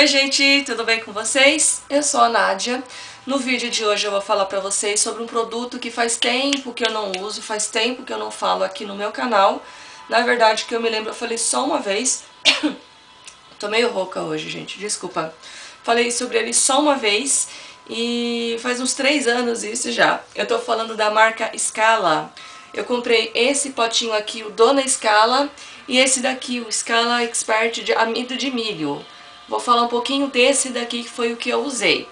Oi gente, tudo bem com vocês? Eu sou a Nádia. No vídeo de hoje eu vou falar pra vocês sobre um produto que faz tempo que eu não uso, faz tempo que eu não falo aqui no meu canal. Na verdade, que eu me lembro, eu falei só uma vez. Tô meio rouca hoje, gente, desculpa. Falei sobre ele só uma vez e faz uns três anos isso já. Eu tô falando da marca Scala. Eu comprei esse potinho aqui, o Dona Scala, e esse daqui, o Scala Expert de amido de milho. Vou falar um pouquinho desse daqui que foi o que eu usei.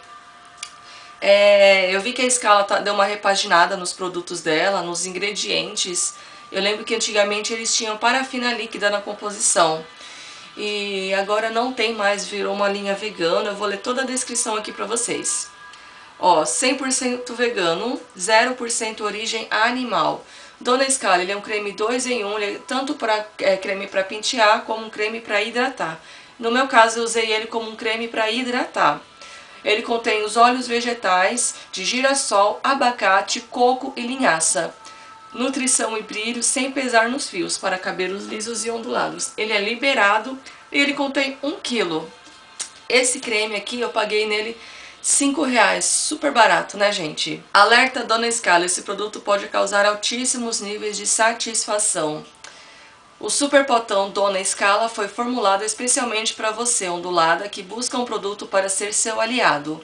É, eu vi que a Scala tá, deu uma repaginada nos produtos dela, nos ingredientes. Eu lembro que antigamente eles tinham parafina líquida na composição. E agora não tem mais, virou uma linha vegana. Eu vou ler toda a descrição aqui pra vocês. Ó, 100% vegano, 0% origem animal. Dona Scala, ele é um creme 2 em 1, um, é tanto para é, creme para pentear como um creme para hidratar. No meu caso, eu usei ele como um creme para hidratar. Ele contém os óleos vegetais de girassol, abacate, coco e linhaça. Nutrição e brilho sem pesar nos fios, para cabelos lisos e ondulados. Ele é liberado e ele contém 1 kg. Esse creme aqui, eu paguei nele 5 reais, super barato, né, gente? Alerta Dona Scala, esse produto pode causar altíssimos níveis de satisfação. O super potão Dona Scala foi formulado especialmente para você, ondulada, que busca um produto para ser seu aliado.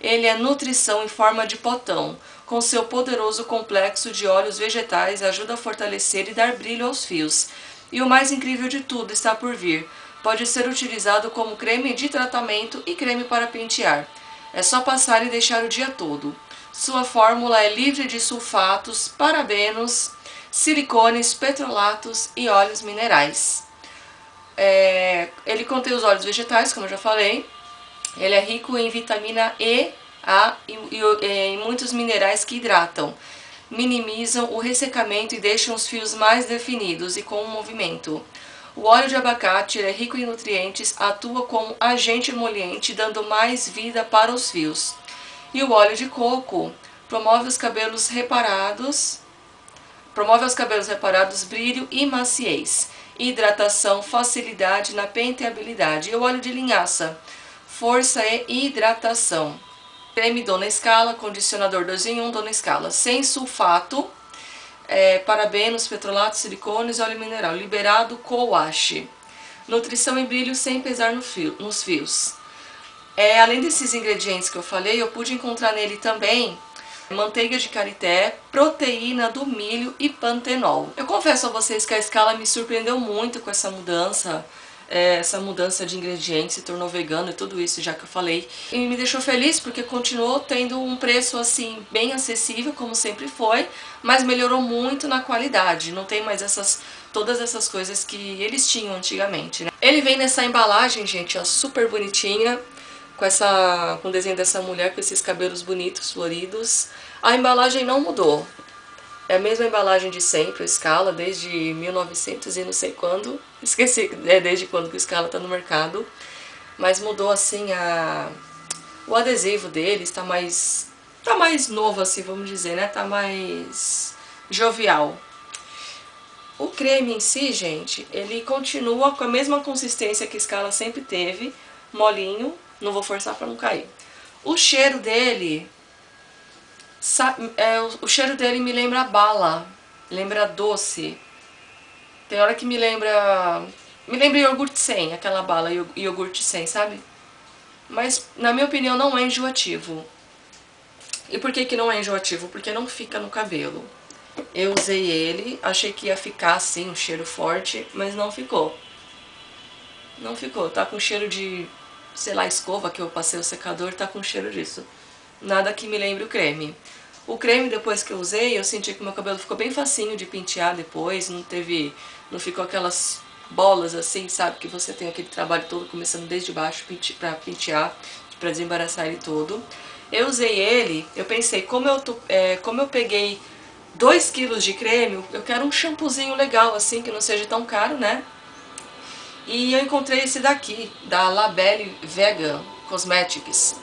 Ele é nutrição em forma de potão. Com seu poderoso complexo de óleos vegetais, ajuda a fortalecer e dar brilho aos fios. E o mais incrível de tudo está por vir. Pode ser utilizado como creme de tratamento e creme para pentear. É só passar e deixar o dia todo. Sua fórmula é livre de sulfatos, parabenos, silicones, petrolatos e óleos minerais. É, ele contém os óleos vegetais, como eu já falei. Ele é rico em vitamina E, A e, e, e em muitos minerais que hidratam. Minimizam o ressecamento e deixam os fios mais definidos e com um movimento. O óleo de abacate é rico em nutrientes, atua como agente emoliente, dando mais vida para os fios. E o óleo de coco promove os cabelos reparados, promove aos cabelos reparados brilho e maciez, hidratação, facilidade na penteabilidade. E o óleo de linhaça, força e hidratação. Creme Dona Escala, condicionador 2 em 1 Dona Escala, sem sulfato, é, parabenos, petrolato, silicones óleo mineral, liberado coache. Nutrição e brilho sem pesar no fio, nos fios. É, além desses ingredientes que eu falei, eu pude encontrar nele também manteiga de karité, proteína do milho e pantenol. Eu confesso a vocês que a escala me surpreendeu muito com essa mudança é, essa mudança de ingredientes, se tornou vegano e tudo isso já que eu falei. E me deixou feliz porque continuou tendo um preço assim bem acessível, como sempre foi, mas melhorou muito na qualidade. Não tem mais essas todas essas coisas que eles tinham antigamente. Né? Ele vem nessa embalagem, gente, ó, super bonitinha, com essa com o desenho dessa mulher com esses cabelos bonitos, floridos. A embalagem não mudou. É a mesma embalagem de sempre, o Scala, desde 1900 e não sei quando. Esqueci é, desde quando que o Scala está no mercado. Mas mudou assim a... O adesivo dele está mais... Tá mais novo assim, vamos dizer, né? Tá mais jovial. O creme em si, gente, ele continua com a mesma consistência que a Scala sempre teve. Molinho, não vou forçar para não cair. O cheiro dele é, o, cheiro dele me lembra bala, lembra doce. Tem hora que me lembra... Me lembra iogurte sem, aquela bala iogurte sem, sabe? Mas, na minha opinião, não é enjoativo. E por que que não é enjoativo? Porque não fica no cabelo. Eu usei ele, achei que ia ficar assim, um cheiro forte, mas não ficou. Não ficou, tá com cheiro de, sei lá, escova que eu passei o secador, tá com cheiro disso. Nada que me lembre o creme. O creme, depois que eu usei, eu senti que meu cabelo ficou bem facinho de pentear depois, não teve, não ficou aquelas bolas assim, sabe? Que você tem aquele trabalho todo começando desde baixo pra pentear, pra desembaraçar ele todo. Eu usei ele, eu pensei, como eu, é, como eu peguei 2 kg de creme, eu quero um shampoozinho legal assim, que não seja tão caro, né? E eu encontrei esse daqui, da Labelle Vegan Cosmetics.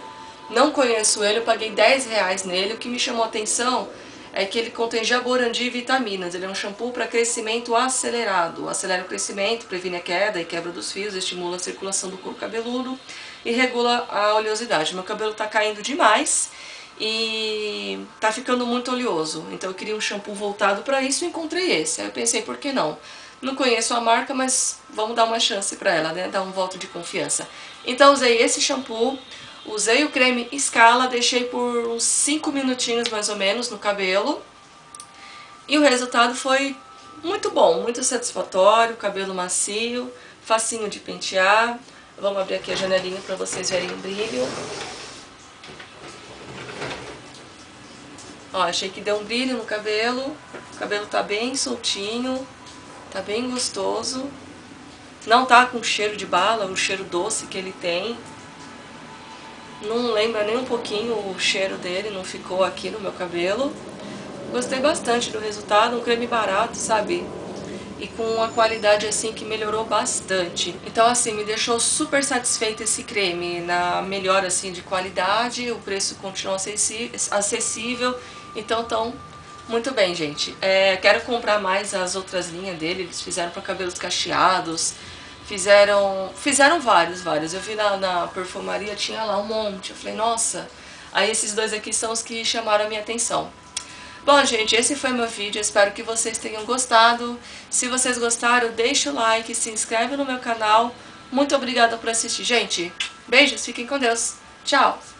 Não conheço ele, eu paguei 10 reais nele. O que me chamou a atenção é que ele contém jaborandi e vitaminas. Ele é um shampoo para crescimento acelerado. Acelera o crescimento, previne a queda e quebra dos fios, estimula a circulação do couro cabeludo e regula a oleosidade. Meu cabelo tá caindo demais e tá ficando muito oleoso. Então eu queria um shampoo voltado para isso e encontrei esse. Aí eu pensei, por que não? Não conheço a marca, mas vamos dar uma chance para ela, né? Dar um voto de confiança. Então usei esse shampoo, usei o creme Scala, deixei por uns 5 minutinhos mais ou menos no cabelo. E o resultado foi muito bom, muito satisfatório, cabelo macio, facinho de pentear. Vamos abrir aqui a janelinha para vocês verem o brilho. Ó, achei que deu um brilho no cabelo. O cabelo tá bem soltinho, tá bem gostoso. Não tá com cheiro de bala, o cheiro doce que ele tem. Não lembra nem um pouquinho o cheiro dele, não ficou aqui no meu cabelo. Gostei bastante do resultado, um creme barato, sabe? E com uma qualidade assim que melhorou bastante. Então assim, me deixou super satisfeita esse creme, na melhor assim de qualidade, o preço continua acessível então, tão muito bem, gente. É, quero comprar mais as outras linhas dele. Eles fizeram para cabelos cacheados. Fizeram fizeram vários, vários. Eu vi na, na perfumaria, tinha lá um monte. Eu falei, nossa. Aí esses dois aqui são os que chamaram a minha atenção. Bom, gente, esse foi meu vídeo. Espero que vocês tenham gostado. Se vocês gostaram, deixa o like, se inscreve no meu canal. Muito obrigada por assistir, gente. Beijos, fiquem com Deus. Tchau!